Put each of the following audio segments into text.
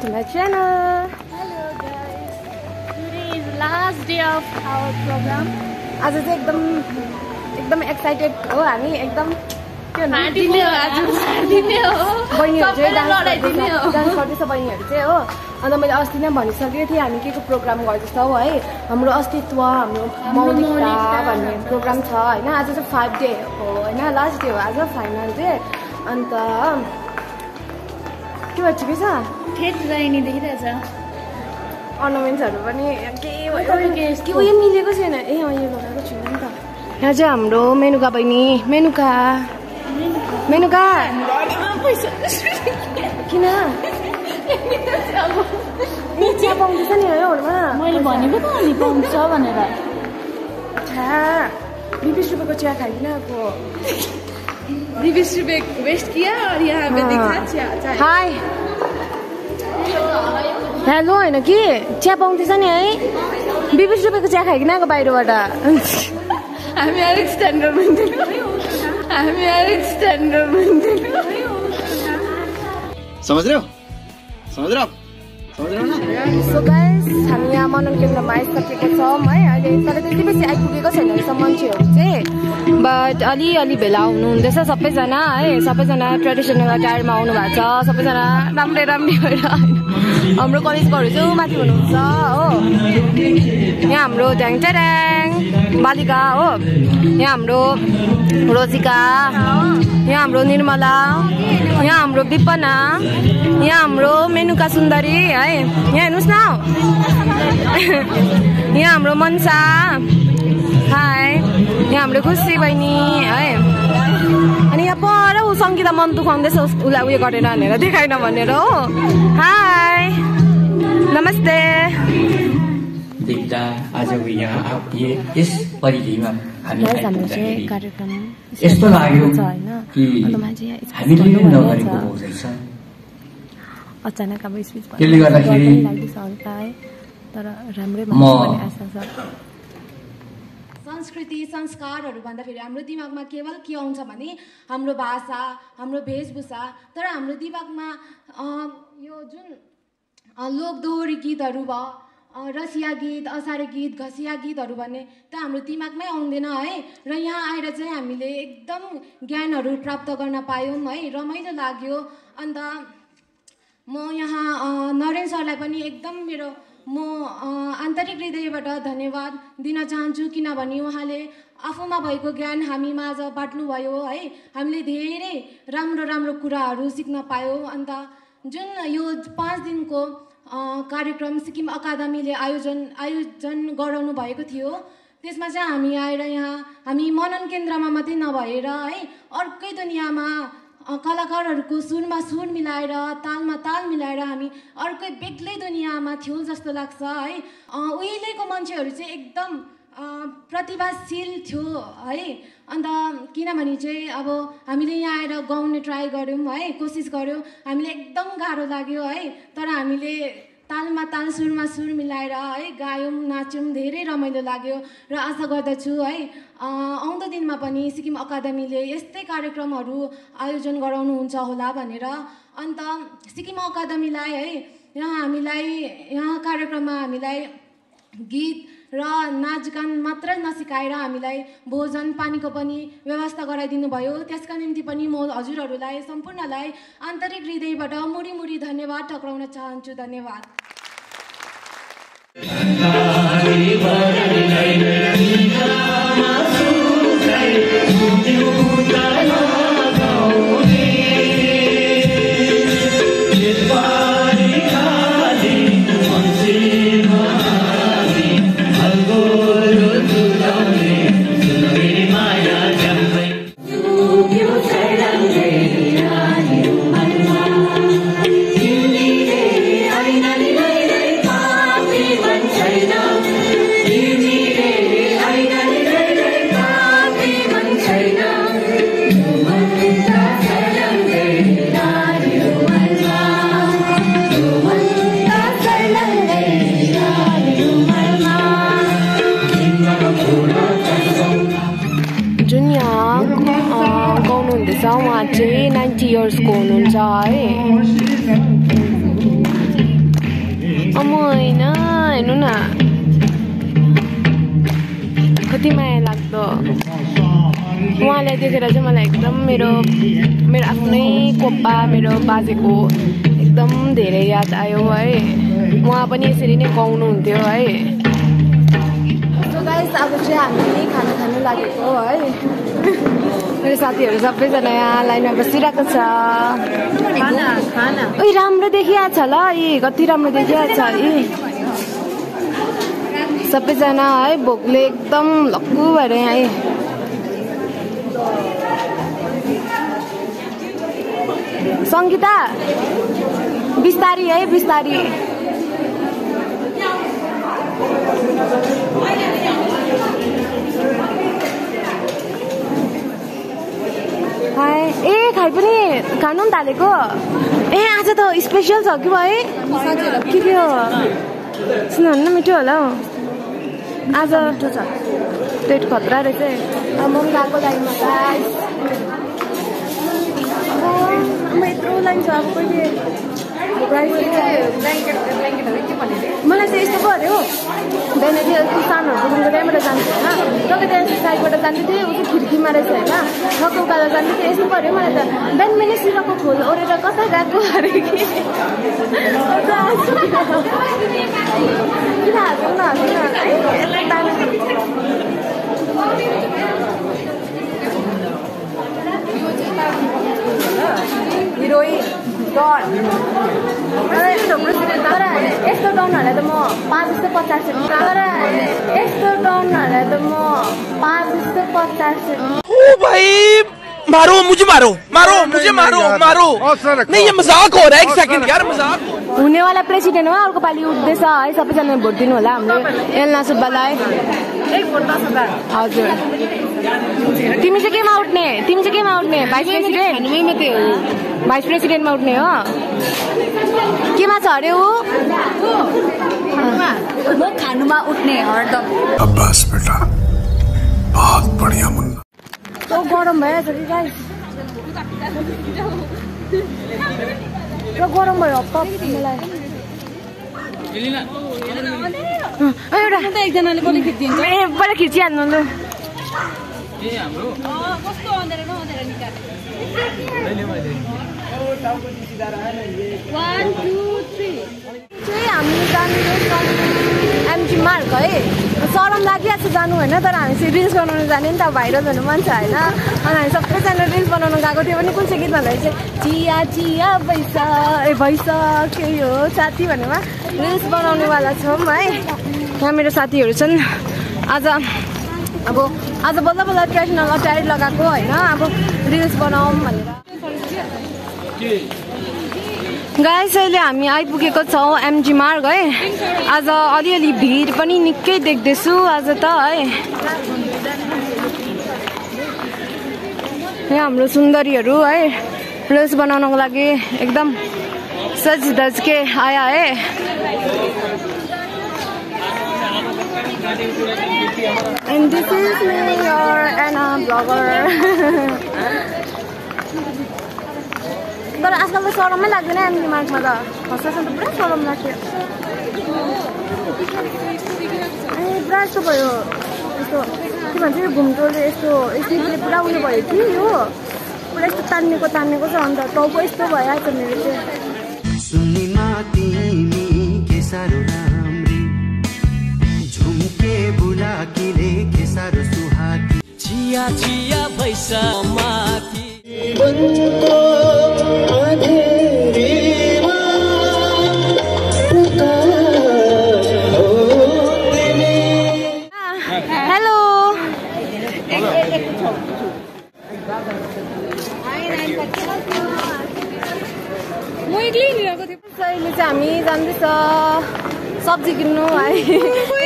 to my channel. Hello guys. Today is last day of our program. आज चाहिँ एकदम एकदम एक्साइटेड हो हामी एकदम डान्स लडाइदिने गर्दैछ। बहिनीहरू चाहिँ हो। अन्त मैले अस्ति नै भनिसकेको थिएँ हामी के को प्रोग्राम गर्दैछौँ है? हाम्रो अस्तित्व हाम्रो मौलिकता भन्ने प्रोग्राम छ होइन? आज चाहिँ फाइभ डे हो होइन? लास्ट डे हो आज फाइनल डे अन्त के भयो ठिकै छ ठेट राइनी देखिरहेछ। अर्नामेन्ट्सहरू पनि के तपाईँ के के उयो मिलेको छैन। ए अँ यो लगाएको छुइनँ नि त। यहाँ चाहिँ हाम्रो मेनुका बहिनी। मेनुका। मेनुका किन चिया पाउँदैछ नि है होटलमा मैले भनेको त अनि पाउँछ भनेर छ्या बिस रुपियाँको चिया खाइकन आएको बीस रुपए वेस्ट किया यहाँ हाई हेलो होइन कि चिया पाउँदैछ नि है बिस रुपियाँको चिया खाइकन आएको बाहिरबाट हामी अलिक स्ट्यान्डर्ड हामी अलिक स्ट्यान्डर्ड भन्दैनौँ समझ रहे हो समझ रहे सो गाइस हामी यहाँ मनन केन्द्रमा आइसकेको छौँ है। अहिले तर त्यति बेसी आइपुगेको छैन रहेछ मान्छेहरू चाहिँ। बट अलिअलि भेला हुनु हुँदैछ सबैजना है। सबैजना ट्रेडिसनल अटायरमा आउनु भएको छ। सबैजना राम्रै राम्रै भएर होइन हाम्रो कलेजकोहरू चाहिँ माथि हुनुहुन्छ हो। यहाँ हाम्रो ढ्याङ ट्याङ। बालिका हो। यहाँ हाम्रो रोजिका यहाँ हाम्रो निर्मला यहाँ हाम्रो विपना यहाँ हाम्रो मेनुका सुन्दरी है। यहाँ हेर्नुहोस् न। यहाँ हाम्रो मनसा हाई यहाँ हाम्रो खुसी बहिनी है। अनि यहाँ पर ऊ सङ्गीता मन दुखाउँदैछ उस- उसलाई उयो गरेर भनेर देखाएन भनेर हो। हाई नमस्ते। देख्दा आजको यहाँ यस परिधिमा हामी आइपुग्दाखेरि यस्तो लाग्यो कि हामीले नै। नगरेको रहेछ। अचानक अब त्यसले गर्दाखेरि म- संस्कृति संस्कारहरू भन्दाखेरि हाम्रो दिमागमा केवल के आउँछ भने हाम्रो भाषा हाम्रो वेशभूषा तर हाम्रो दिमागमा यो जुन लोकदोहोरी गीतहरू भयो रसिया गीत असारे गीत घसिया गीतहरू भन्ने त हाम्रो दिमागमै आउँदैन है। र यहाँ आएर चाहिँ हामीले एकदम ज्ञानहरू प्राप्त गर्न पायौँ है रमाइलो लाग्यो। अन्त म यहाँ नरेन सरलाई पनि एकदम मेरो म आन्तरिक हृदयबाट धन्यवाद दिन चाहन्छु किनभने उहाँले आफूमा भएको ज्ञान हामी माझ बाँड्नुभयो है। हामीले धेरै राम्रो राम्रो कुराहरू सिक्न पायौँ। अन्त जुन यो पाँच दिनको कार्यक्रम सिक्किम अकादमीले आयोजन आयोजन गराउनु भएको थियो। त्यसमा चाहिँ हामी आएर यहाँ हामी मनन केन्द्रमा मात्रै नभएर है अर्कै दुनियाँमा कलाकारहरूको सुरमा सुर मिलाएर तालमा ताल मिलाएर हामी अर्कै बेग्लै दुनियाँमा थियौँ जस्तो लाग्छ है। उहिलेको मान्छेहरू चाहिँ एकदम प्रतिभाशील थियो है। अन्त किनभने चाहिँ अब हामीले यहाँ आएर गाउने ट्राई गऱ्यौँ है। कोसिस गऱ्यौँ। हामीलाई एकदम गाह्रो लाग्यो है। तर हामीले तालमा ताल सुरमा सुर मिलाएर है गायौँ नाच्यौँ धेरै रमाइलो लाग्यो र आशा गर्दछु है आउँदो दिनमा पनि सिक्किम अकादमीले यस्तै कार्यक्रमहरू आयोजन गराउनुहुन्छ होला भनेर। अन्त सिक्किम अकादमीलाई है यहाँ हामीलाई यहाँ कार्यक्रममा हामीलाई गीत र नाचगान मात्र नसिकाएर हामीलाई भोजन पानीको पनि व्यवस्था गराइदिनु भयो त्यसका निम्ति पनि म हजुरहरूलाई सम्पूर्णलाई आन्तरिक हृदयबाट मुडी मुडी धन्यवाद टक्राउन चाहन्छु। धन्यवाद। हुनुहुन्छ है अम होइन हेर्नु न कति माया लाग्दो उहाँलाई देखेर चाहिँ मलाई एकदम मेरो मेरो आफ्नै कोप्पा मेरो बाजेको एकदम धेरै याद आयो है उहाँ पनि यसरी नै गाउनुहुन्थ्यो है गाइस अब चाहिँ हामी खाना खानु लागेको है मेरो साथीहरू सबैजना यहाँ लाइनमा बसिरहेको छ। ओइ राम्रो देखिरहेको छ ल ए कति राम्रो देखिरहेको छ ए सबैजना है भोकले एकदम लक्कु भएर यहाँ है सङ्गीता बिस्तारी है बिस्तारी। हाय ए खाइ पनि खानु पनि थालेको ए आज त स्पेसल छ कि भाइ के के हो सुन्नु न मिठो होला हौ आज मिठो छ पेट खतरा रहेछ म पनि गएको लाइनमा यत्रो लाइन छ अब कहिले चाहिँ यस्तो पो अरे हो बिहान चाहिँ सानोहरू पुग्नुको त्यहाँबाट जान्छु होइन। तपाईँ त्यहाँ साइडबाट जान्दै थिएँ उसो खिड्कीमा रहेछ होइन। ठक्क उकालो जान्दै थिएँ यस्तो पऱ्यो मलाई त। बिहान बिहानै सिरको खोल ओरेर कता गएको अरे कि? किन हिरोइन डन तर यस्तो डनहरूलाई त म पाँच जस्तो पचास तर यस्तो डनहरूलाई त म पाँच जस्तो पचास ओ भाई मारो मुझे मारो मारो मुझे मारो मारो। नहीं ये मजाक हो रहा है एक सेकंड यार मजाक। हुनेवाला प्रेसिडेन्ट हो अर्को पालि उठ्दैछ है सबैजनाले भोट दिनु होला हाम्रो एलना सुब्बालाई हजुर। तिमी चाहिँ केमा उठ्ने? तिमी चाहिँ केमा उठ्ने? Vice president? भाइस प्रेसिडेन्टमा उठ्ने हो? केमा छ अरे ऊ? खानुमा उठ्ने हरदम। अब्बास बेटा बहुत बढ़िया मुन्ना। तो गरम भइरहेछ कि गाइस पुरा गरम भयो हप्ता मलाई एउटा। एकजनाले पनि खिचिदिन्छ। ए पहिला खिचिहाल्नु लु। हामी जाँदैछौँ एमजी मार्ग है सरम लागिरहेको छ जानु होइन तर हामी चाहिँ रिल्स बनाउनु जाने नि त भाइरल हुनु मन छ होइन अनि हामी सबैजना रिल्स बनाउनु गएको थियो भने कुन चाहिँ गीत भन्दाखेरि चाहिँ चिया चिया भैसा ए भैसा के हो साथी भन्नेमा रिल्स बनाउनेवाला छौँ है यहाँ मेरो साथीहरू छन् आज अब आज बल्ल बल्ल ट्रेडिसनल अटायर लगाएको होइन अब रिल्स बनाऊँ भनेर गाइस अहिले हामी आइपुगेको छौँ एमजी मार्ग है। आज अलिअलि भिड पनि निकै देख्दैछु आज त है। यहाँ हाम्रो सुन्दरीहरू है। रिल्स बनाउनको लागि एकदम सज धज के आया है। And this is me, your Anna blogger. तर आजकल त सरमै लाग्दैन एमजी मार्कमा त। फर्स्ट त पुरा सरम लाग्थ्यो ए पुरा यस्तो भयो। यस्तो के भन्छ यो घुम्टोले यस्तो स्लिपले पुरा उयो भयो कि यो? पुरा यस्तो तान्नेको तान्नेको छ अन्त टाउको यस्तो भइहाल्छ मेरो चाहिँ। सुन्नीमा तिमी के साह्रो राम्री। झुम्के बुलाकीले के साह्रो चिया भैसा माथि हेलो अहिले चाहिँ हामी जाँदैछ। सब्जी किन्नु है।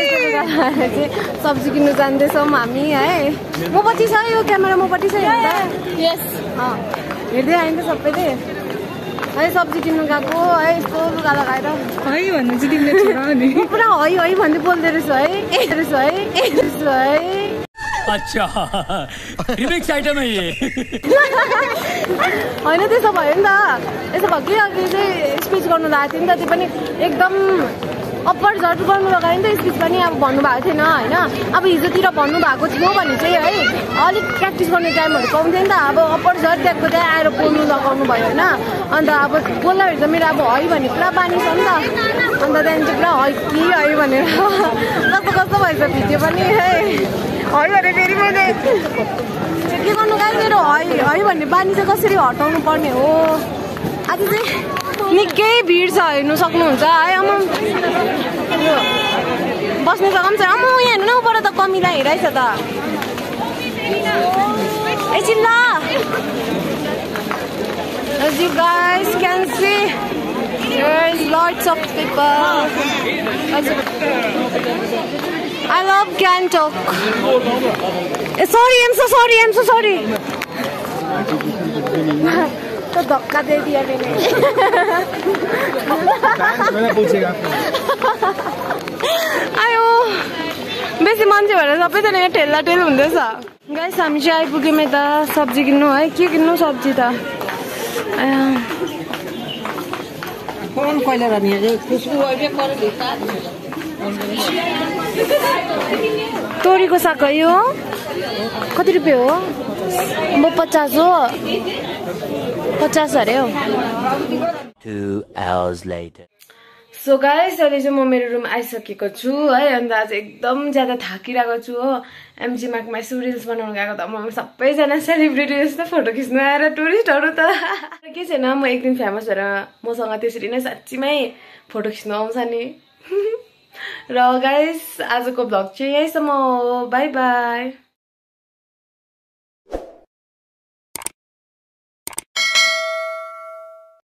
चाहिँ सब्जी किन्नु जाँदैछौँ हामी है म पछि छ यो। क्यामेरा म पछि छ हेर्दै आयो नि त सबैले है सब्जी किन्नु गएको है यस्तो लुगा लगाएर है भन्नु चाहिँ म पुरा है है भन्दै बोल्दो रहेछु है रहेछु है है है होइन त्यसो भयो नि त। यसो भयो कि अघि चाहिँ स्पिच गर्नु लगाएको थियो नि त। त्यो पनि एकदम अप्पर झट गर्नु लगायो नि त स्पिच पनि अब भन्नुभएको थिएन होइन। अब हिजोतिर भन्नुभएको थियो भने चाहिँ है अलिक प्र्याक्टिस गर्ने टाइमहरू पाउँथ्यो नि त। अब अप्पर झट त्यहाँको त्यहाँ आएर बोल्नु लगाउनु भयो होइन। अन्त अब बोल्दाखेरि त मेरो अब है भने पुरा बानी छ नि त। अन्त त्यहाँदेखि चाहिँ पुरा है कि है भनेर। कस्तो कस्तो भएछ भिडियो पनि है। है भने फेरि मैले के गर्नु गाई मेरो है है भन्ने बानी चाहिँ कसरी हटाउनु पर्ने हो? आज चाहिँ निकै भिड छ हेर्नु सक्नुहुन्छ है आमा बस्ने जग्गा पनि छ आमा यहाँ हेर्नु न ऊबाट त कमीलाई हेराइछ त एकछिन ल As you guys can see, there is lots of people. I love Gangtok. Eh, Sorry, I'm so sorry, I'm so sorry. तो धक्का दे दिया मैंने आयो बेसी मान्छे भएर सबैजना यहाँ ठेल्ला ठेल हुँदैछ गाइस हामी चाहिँ आइपुग्यौँ यता सब्जी किन्नु है के किन्नु सब्जी त। तोरीको साग हो यो कति रुपियाँ हो म पचास हो पचास अरे हो. सो गाइस अहिले चाहिँ म मेरो रुम आइसकेको छु है अन्त आज एकदम ज्यादा थाकिरहेको छु हो। एमजी मार्कमा यसो रिल्स बनाउनु गएको त म सबैजना सेलिब्रिटी जस्तो फोटो खिच्नु आएर टुरिस्टहरू त। के छैन म एक दिन फेमस भएर मसँग त्यसरी नै साँच्चीमै फोटो खिच्नु आउँछ नि। र गाइस आजको भ्लग चाहिँ यहीँसम्म हो। By by